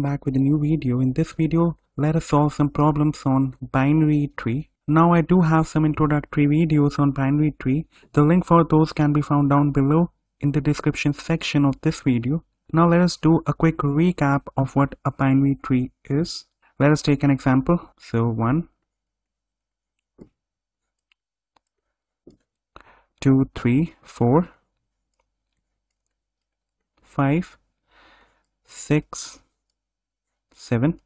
back with a new video. In this video, let us solve some problems on binary tree. Now I do have some introductory videos on binary tree. The link for those can be found down below in the description section of this video. Now let us do a quick recap of what a binary tree is. Let us take an example. So 1, 2, 3, 4, 5, 6, 7.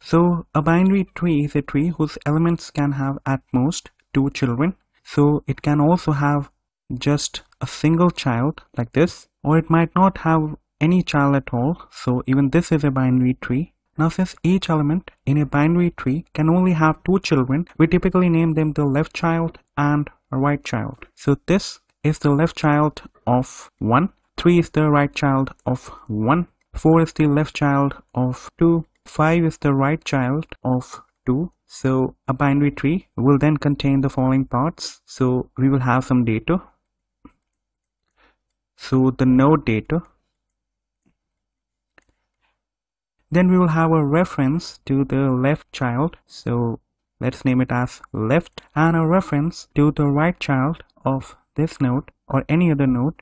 So a binary tree is a tree whose elements can have at most two children. So it can also have just a single child like this or it might not have any child at all. So even this is a binary tree. Now since each element in a binary tree can only have two children, we typically name them the left child and right child. So this is the left child of 1 3 is the right child of 1, 4 is the left child of 2, 5 is the right child of 2. So a binary tree will then contain the following parts. So we will have some data. So the node data. Then we will have a reference to the left child. So let's name it as left and a reference to the right child of this node or any other node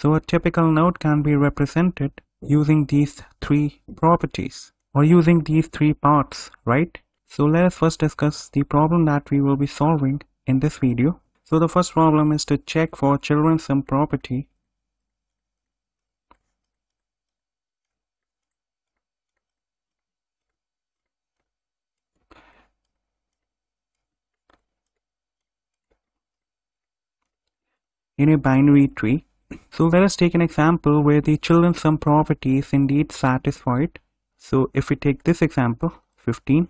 So a typical node can be represented using these three properties or using these three parts, right? So let us first discuss the problem that we will be solving in this video. So the first problem is to check for children sum property. in a binary tree so let us take an example where the children sum property is indeed satisfied. So if we take this example, 15,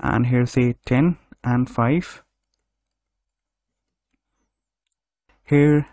and here say 10 and 5, here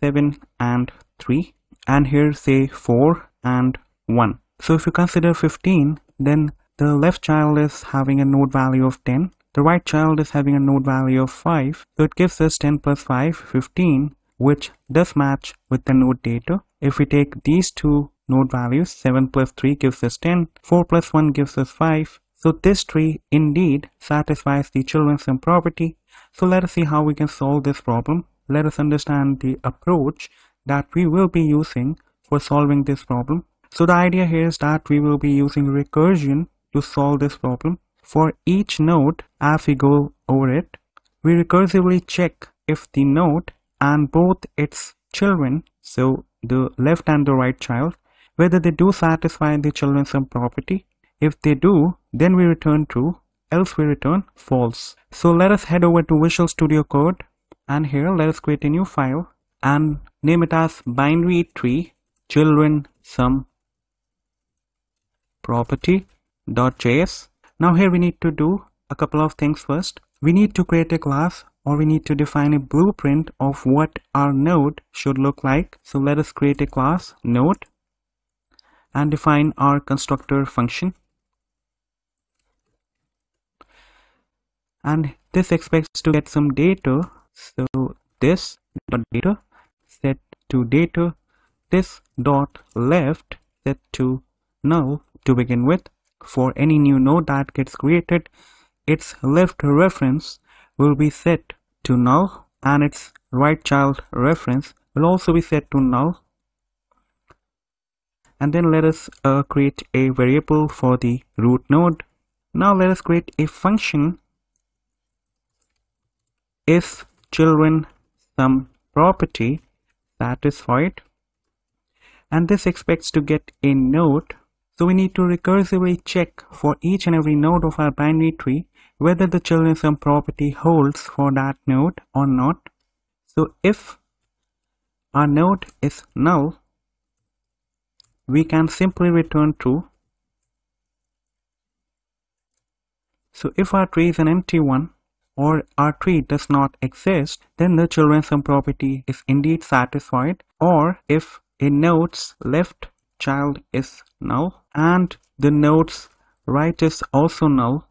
7 and 3, and here say 4 and 1. So if you consider 15, then the left child is having a node value of 10, the right child is having a node value of 5, so it gives us 10 plus 5, 15, which does match with the node data. If we take these two node values, 7 plus 3 gives us 10, 4 plus 1 gives us 5. So this tree indeed satisfies the children sum property. So let us see how we can solve this problem. Let us understand the approach that we will be using for solving this problem. So the idea here is that we will be using recursion to solve this problem. For each node, as we go over it, we recursively check if the node and both its children, so the left and the right child, whether they do satisfy the children sum property. If they do, then we return true, else we return false. So let us head over to Visual Studio Code and here let us create a new file and name it as binary tree children sum property.js. Now here we need to do a couple of things first. We need to create a class or we need to define a blueprint of what our node should look like. So let us create a class node and define our constructor function. And this expects to get some data. So this dot data set to data, this dot left set to null to begin with. For any new node that gets created, its left reference will be set to null and its right child reference will also be set to null. And then let us uh, create a variable for the root node. Now let us create a function if children sum property satisfied. And this expects to get a node. So we need to recursively check for each and every node of our binary tree whether the children sum property holds for that node or not. So if our node is null, we can simply return true. So if our tree is an empty one or our tree does not exist, then the children sum property is indeed satisfied or if a node's left child is null and the node's right is also null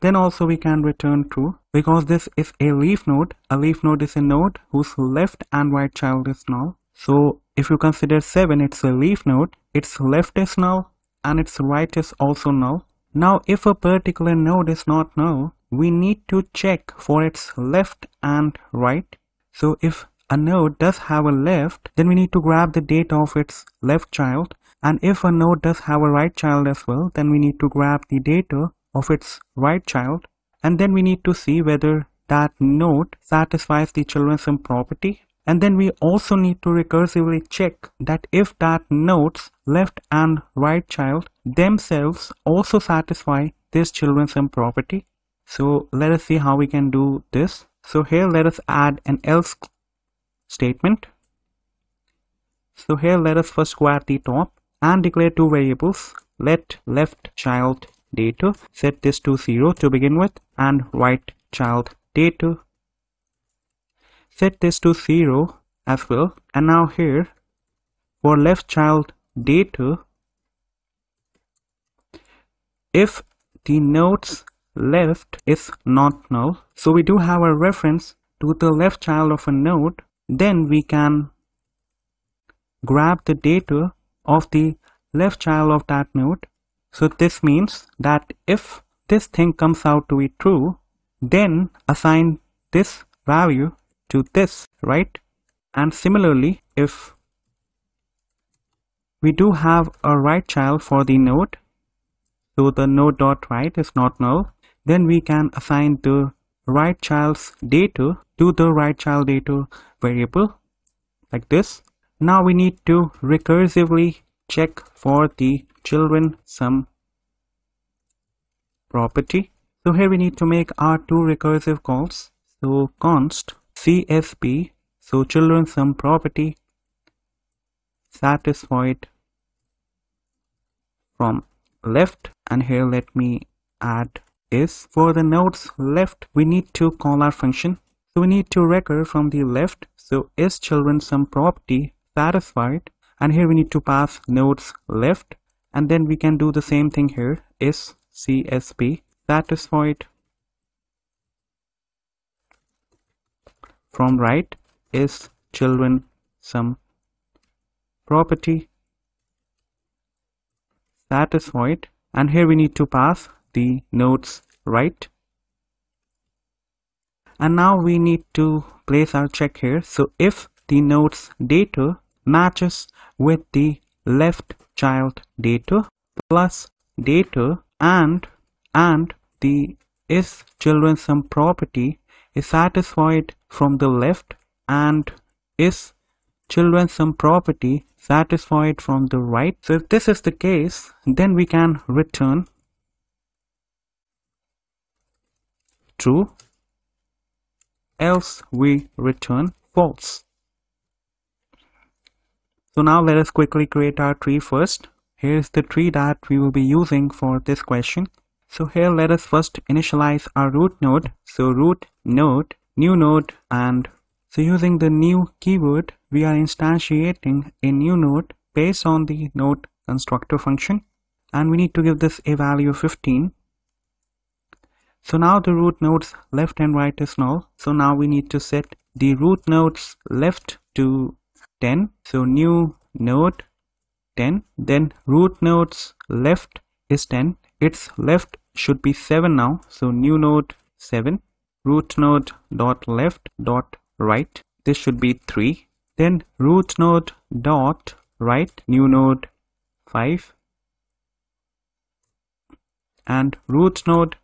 then also we can return true because this is a leaf node. A leaf node is a node whose left and right child is null. So if you consider 7, it's a leaf node, its left is null and its right is also null. Now if a particular node is not null, we need to check for its left and right. So if a node does have a left, then we need to grab the data of its left child. And if a node does have a right child as well, then we need to grab the data of its right child. And then we need to see whether that node satisfies the children's sum property. And then we also need to recursively check that if that node's left and right child themselves also satisfy this children's sum property. So let us see how we can do this. So here let us add an else statement. So here let us first at the top and declare two variables. Let left child data set this to 0 to begin with and right child data set this to 0 as well. And now here for left child data if the nodes left is not null so we do have a reference to the left child of a node then we can grab the data of the left child of that node so this means that if this thing comes out to be true then assign this value to this right? And similarly if we do have a right child for the node so the node dot right is not null then we can assign the right child's data to the right child data variable like this. Now we need to recursively check for the children sum property. So here we need to make our two recursive calls. So const csp so children sum property satisfied from left. And here let me add is for the nodes left we need to call our function. So we need to recur from the left. So is children sum property satisfied? And here we need to pass nodes left and then we can do the same thing here is csp satisfied from right is children sum property. Satisfied and here we need to pass the nodes right. And now we need to place our check here. So if the nodes data matches with the left child data plus data and and the is children sum property is satisfied from the left and is children sum property satisfied from the right. So if this is the case then we can return true. Else we return false so now let us quickly create our tree first. Here's the tree that we will be using for this question. So here let us first initialize our root node. So root node new node and so using the new keyword we are instantiating a new node based on the node constructor function. And we need to give this a value of 15 so now the root nodes left and right is null. So now we need to set the root nodes left to 10. So new node 10. Then root nodes left is 10. Its left should be 7 now. So new node 7. Root node dot left dot right. This should be 3. Then root node dot right new node 5 and root node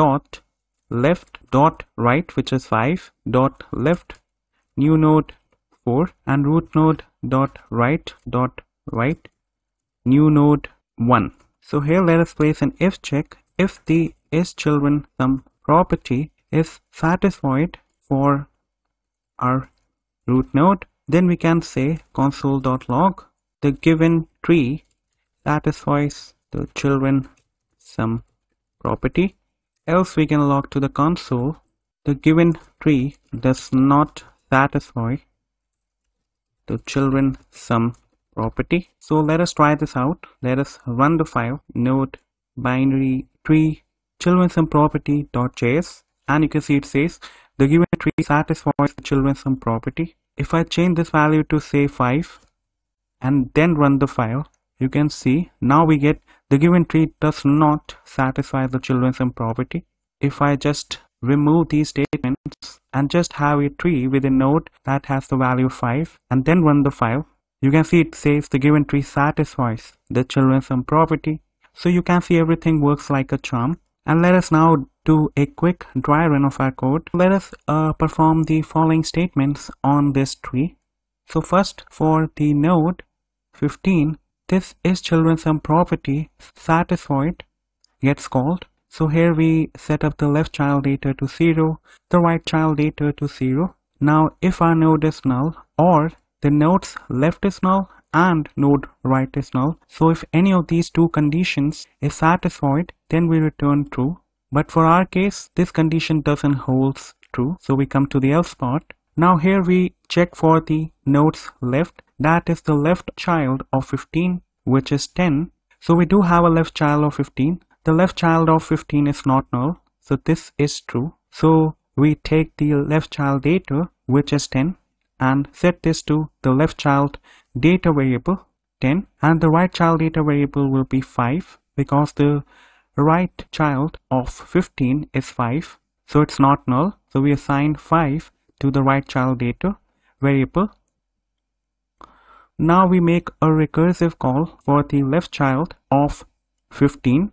dot left dot right which is 5 dot left new node 4 and root node dot right dot right new node 1 so here let us place an if check. If the is children sum property is satisfied for our root node then we can say console.log the given tree satisfies the children sum property. Else we can log to the console. The given tree does not satisfy the children sum property so let us try this out let us run the file node binary tree children sum property.js and you can see it says the given tree satisfies the children sum property. If I change this value to say 5 and then run the file, you can see now we get the given tree does not satisfy the children sum property. If I just remove these and just have a tree with a node that has the value 5 and then run the file, you can see it says the given tree satisfies the children sum property. So you can see everything works like a charm. And let us now do a quick dry run of our code. Let us uh, perform the following statements on this tree. So first for the node 15, this is children sum property satisfied gets called. So here we set up the left child data to 0, the right child data to 0. Now if our node is null or the node's left is null and node right is null. So if any of these two conditions is satisfied, then we return true. But for our case, this condition doesn't hold true. So we come to the else part. Now here we check for the node's left. That is the left child of 15, which is 10. So we do have a left child of 15. The left child of 15 is not null. So this is true. So we take the left child data, which is 10, and set this to the left child data variable 10 and the right child data variable will be 5 because the right child of 15 is 5 so it's not null so we assign 5 to the right child data variable now we make a recursive call for the left child of 15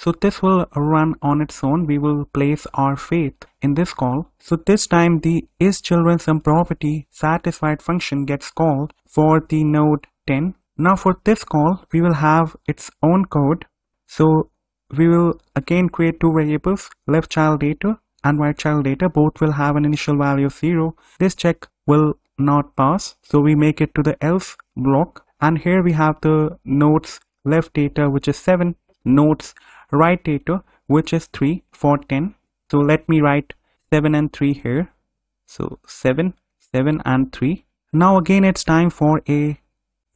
so this will run on its own. We will place our faith in this call. So this time the is children sum property satisfied function gets called for the node 10. Now for this call, we will have its own code. So we will again create two variables, left child data and right child data. Both will have an initial value of 0. This check will not pass. So we make it to the else block. And here we have the nodes left data, which is 7, nodes right data which is 3 for 10 so let me write 7 and 3 here. So 7 7 and 3 now again it's time for a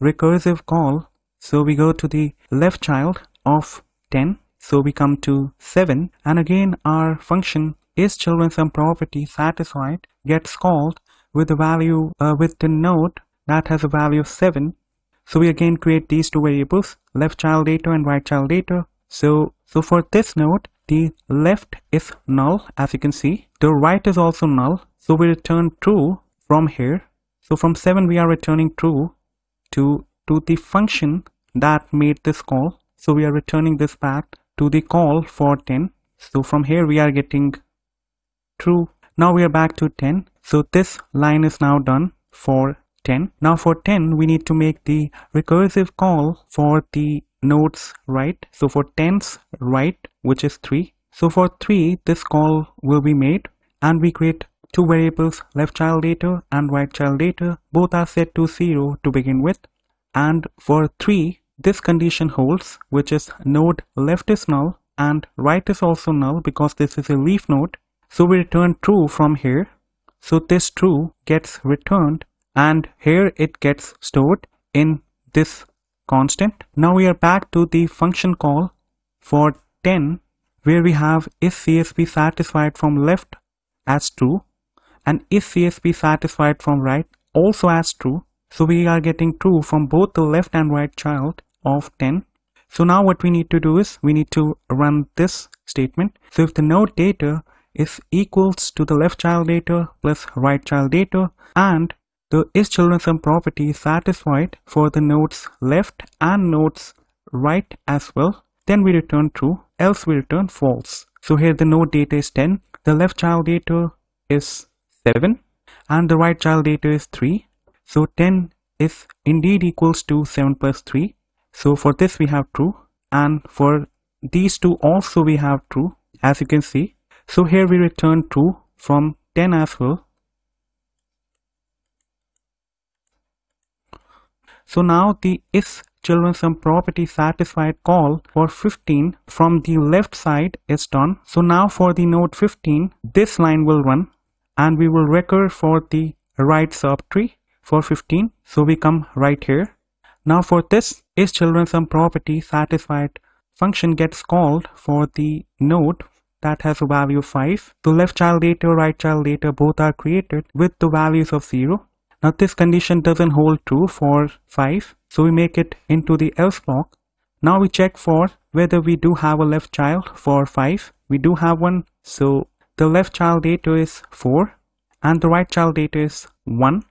recursive call. So we go to the left child of 10 so we come to 7 and again our function is children sum property satisfied gets called with the value uh, with the node that has a value of 7 so we again create these two variables left child data and right child data so so for this node, the left is null as you can see. The right is also null. So we return true from here. So from 7 we are returning true to, to the function that made this call. So we are returning this back to the call for 10. So from here we are getting true. Now we are back to 10. So this line is now done for 10. Now for 10 we need to make the recursive call for the nodes right? So for tens right which is 3 so for 3 this call will be made and we create two variables left child data and right child data. Both are set to 0 to begin with. And for 3 this condition holds which is node left is null and right is also null because this is a leaf node. So we return true from here. So this true gets returned and here it gets stored in this constant. Now we are back to the function call for 10 where we have is CSP satisfied from left as true and is CSP satisfied from right also as true. So we are getting true from both the left and right child of 10. So now what we need to do is we need to run this statement. So if the node data is equals to the left child data plus right child data and the is children sum property is satisfied for the nodes left and nodes right as well, then we return true, else we return false. So here the node data is 10, the left child data is 7 and the right child data is 3. So 10 is indeed equals to 7 plus 3. So for this we have true and for these two also we have true as you can see. So here we return true from 10 as well So now the is children sum property satisfied call for 15 from the left side is done. So now for the node 15, this line will run and we will recur for the right subtree for 15. So we come right here. Now for this is children sum property satisfied function gets called for the node that has a value 5. The left child data, right child data both are created with the values of 0. Now this condition doesn't hold true for 5, so we make it into the else block. Now we check for whether we do have a left child for 5. We do have one, so the left child data is 4 and the right child data is 1,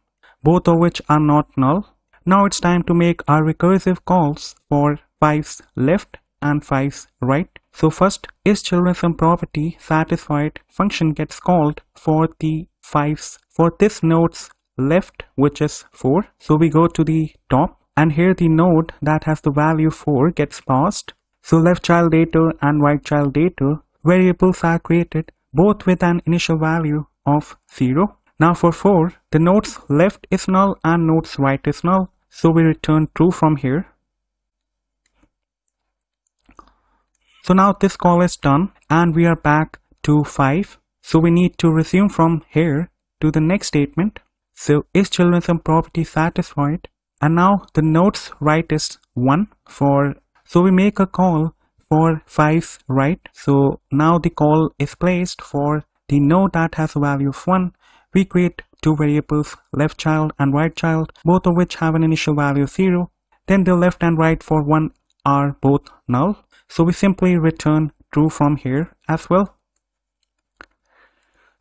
both of which are not null. Now it's time to make our recursive calls for 5's left and 5's right. So first is children sum property satisfied function gets called for the 5's for this node's left which is 4. So we go to the top and here the node that has the value 4 gets passed. So left child data and right child data variables are created both with an initial value of 0. Now for 4 the node's left is null and node's right is null so we return true from here So now this call is done and we are back to 5. So we need to resume from here to the next statement. So is children sum property satisfied? And now the node's right is 1 for, so we make a call for 5 right. So now the call is placed for the node that has a value of 1. We create two variables, left child and right child, both of which have an initial value of 0. Then the left and right for 1 are both null. So we simply return true from here as well.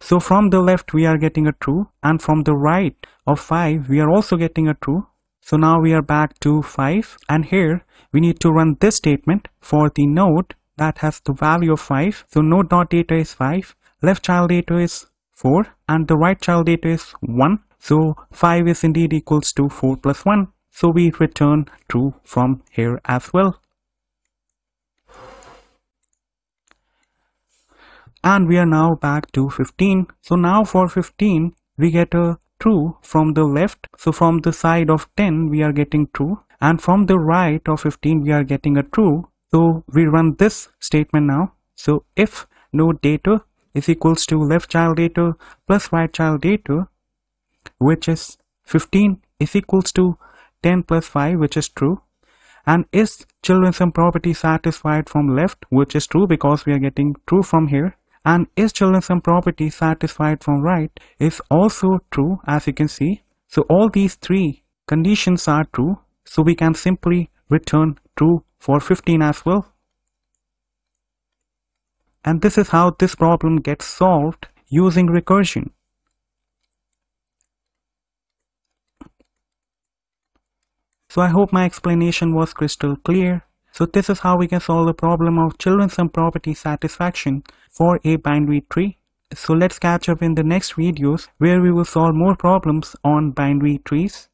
So from the left we are getting a true and from the right of 5 we are also getting a true. So now we are back to 5 and here we need to run this statement for the node that has the value of 5. So node dot data is 5, left child data is 4 and the right child data is 1. So 5 is indeed equals to 4 plus 1. So we return true from here as well. And we are now back to 15 so now for 15 we get a true from the left. So from the side of 10 we are getting true. And from the right of 15 we are getting a true. So we run this statement now. So if node data is equals to left child data plus right child data which is 15 is equals to 10 plus 5 which is true. And is children sum property satisfied from left which is true because we are getting true from here and is children sum property satisfied from right is also true as you can see. So all these three conditions are true so we can simply return true for 15 as well. And this is how this problem gets solved using recursion. So I hope my explanation was crystal clear. So this is how we can solve the problem of children sum property satisfaction for a binary tree. So let's catch up in the next videos where we will solve more problems on binary trees.